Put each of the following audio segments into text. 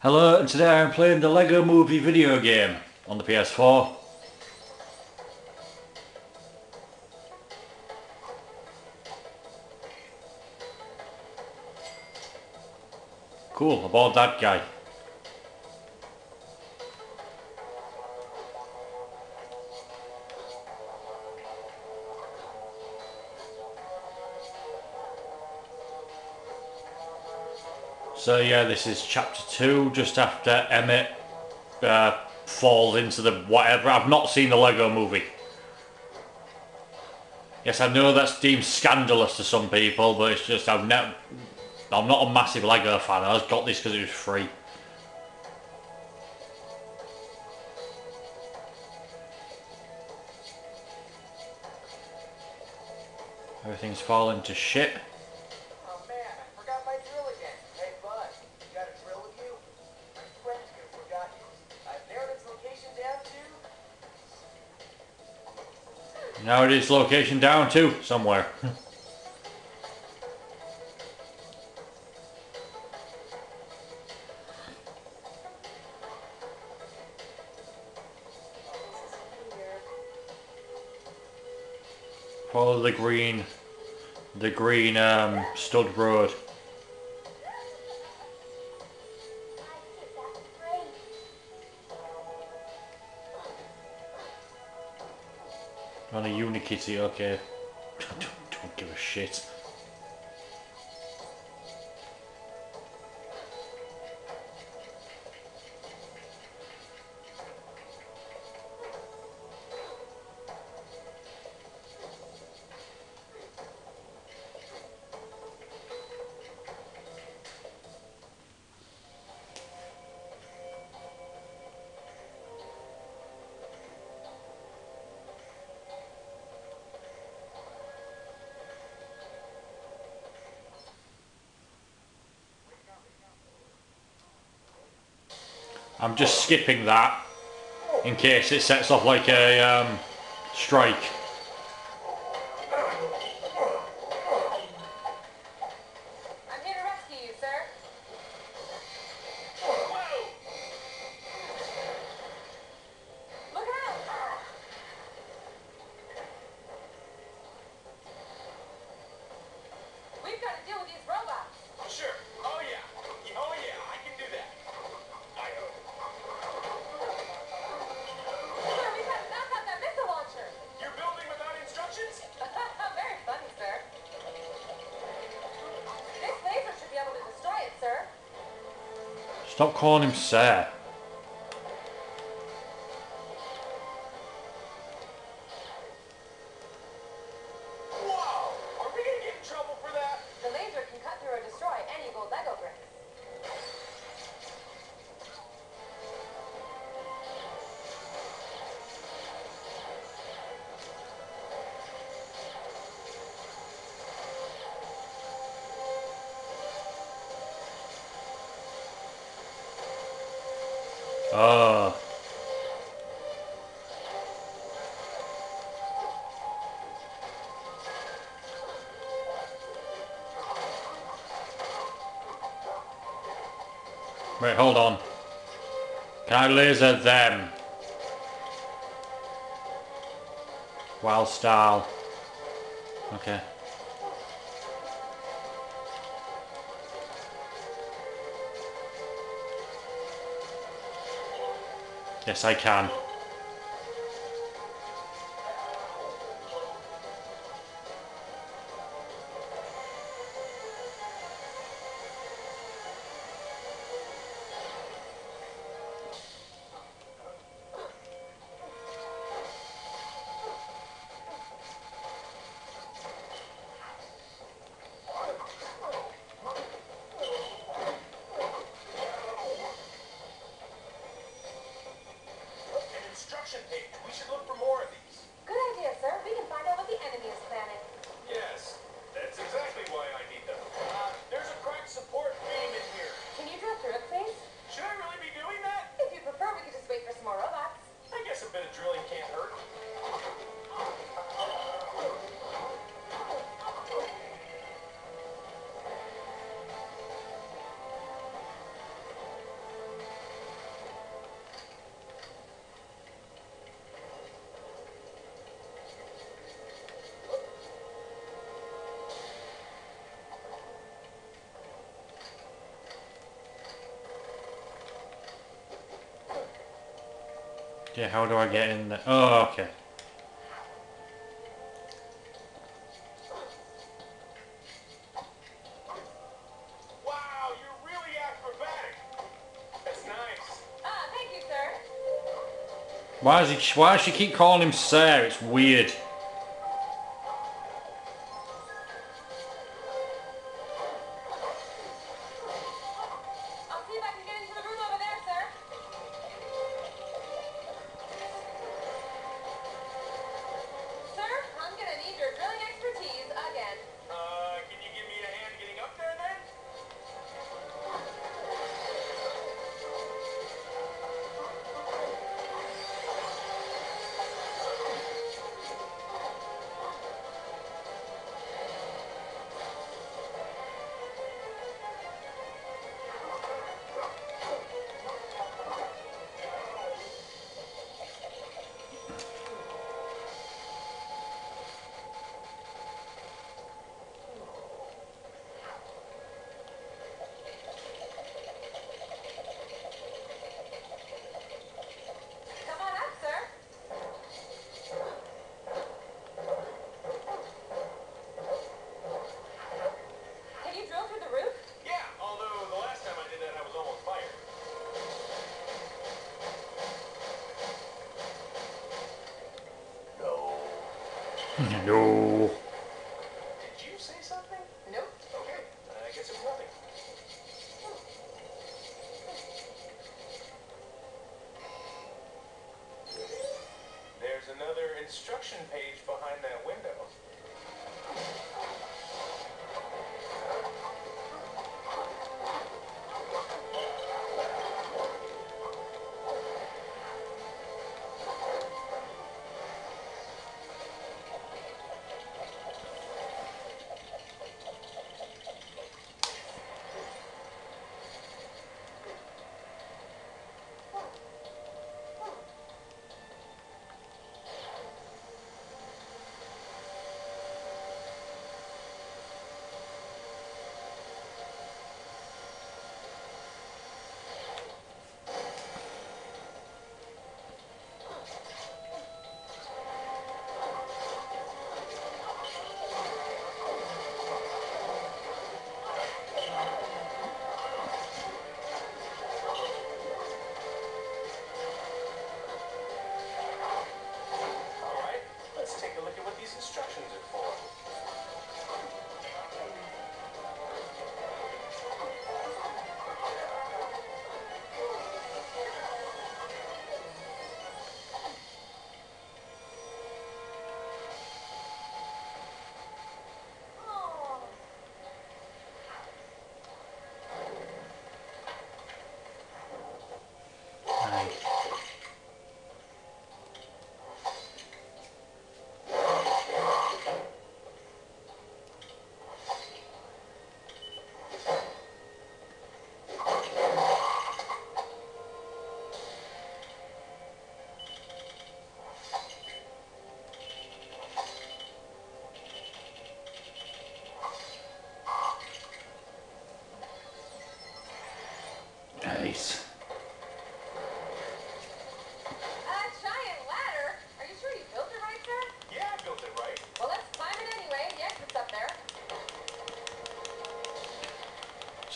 Hello, and today I'm playing the Lego Movie video game on the PS4. Cool, about that guy. So yeah, this is chapter two, just after Emmett uh, falls into the whatever. I've not seen the Lego movie. Yes, I know that's deemed scandalous to some people, but it's just I've never. I'm not a massive Lego fan. I just got this because it was free. Everything's falling to shit. Now it is location down to somewhere. Follow the green, the green um, stud road. On a Unikitty, okay. don't, don't give a shit. I'm just skipping that in case it sets off like a um, strike. Stop calling him Sir. Oh. Wait, hold on. Can I laser them? Wyldstyle. Okay. Yes, I can. Yeah, how do I get in there? Oh, okay. Why, is he, why does she keep calling him sir? It's weird. No.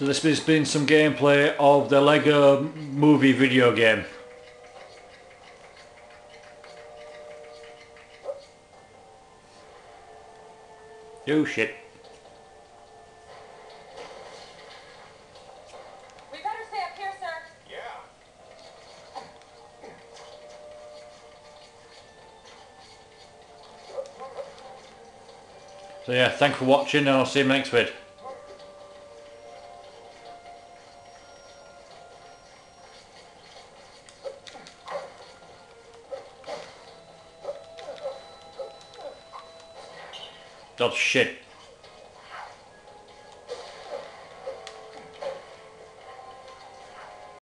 So this has been some gameplay of the LEGO movie video game. Oh shit. We better stay up here, sir. Yeah. So yeah, thanks for watching and I'll see you next vid. dat shit.